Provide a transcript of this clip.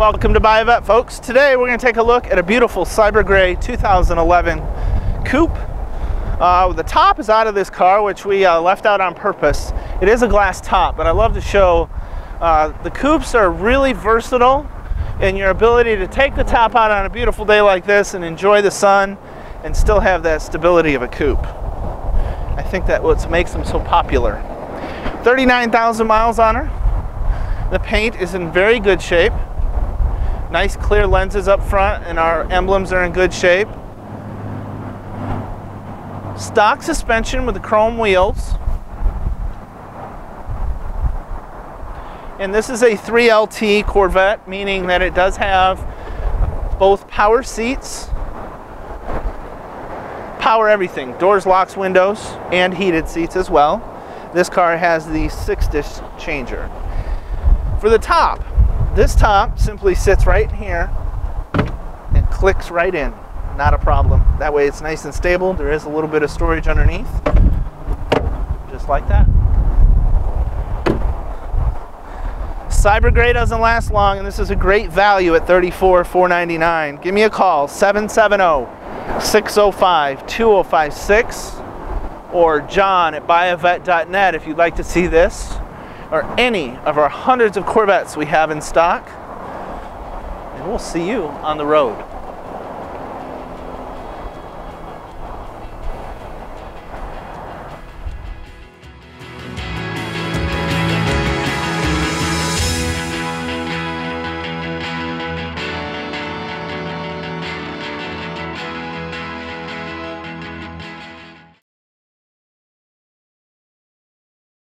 Welcome to Buy a Vette, folks. Today we're going to take a look at a beautiful Cyber Gray 2011 coupe. Uh, the top is out of this car, which we uh, left out on purpose. It is a glass top, but I love to show uh, the coupes are really versatile in your ability to take the top out on a beautiful day like this and enjoy the sun and still have that stability of a coupe. I think that what makes them so popular. 39,000 miles on her. The paint is in very good shape. Nice clear lenses up front and our emblems are in good shape. Stock suspension with the chrome wheels. And this is a 3LT Corvette, meaning that it does have both power seats, power everything, doors, locks, windows, and heated seats as well. This car has the six disc changer. For the top, this top simply sits right here and clicks right in. Not a problem. That way it's nice and stable. There is a little bit of storage underneath. Just like that. Cyber Gray doesn't last long, and this is a great value at $34,499. Give me a call, 770-605-2056, or john at buyavette.net if you'd like to see this or any of our hundreds of Corvettes we have in stock. And we'll see you on the road.